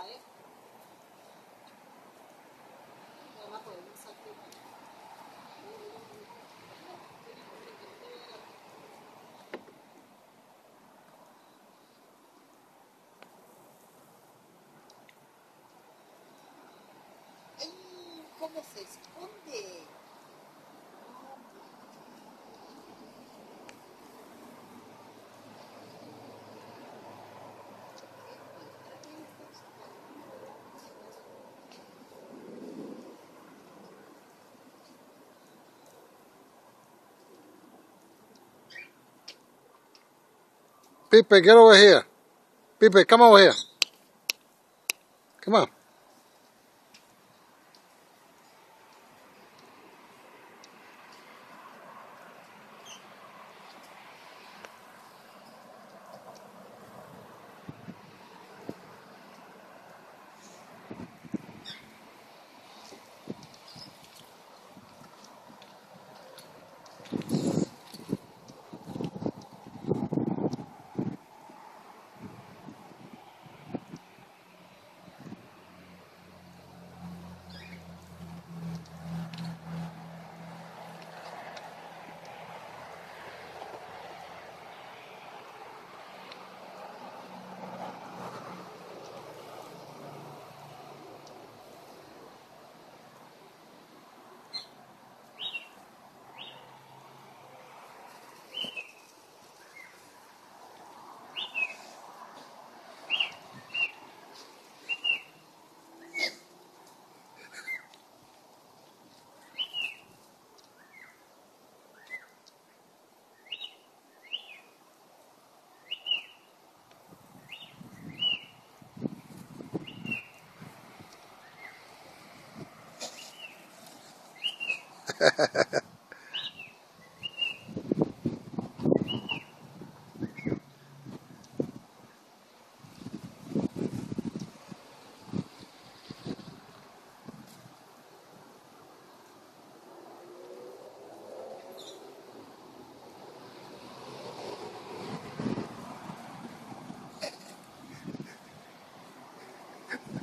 É uma coisa, que. Como se esconder? Pipe, get over here. Pepe, come over here. Come on. Yeah.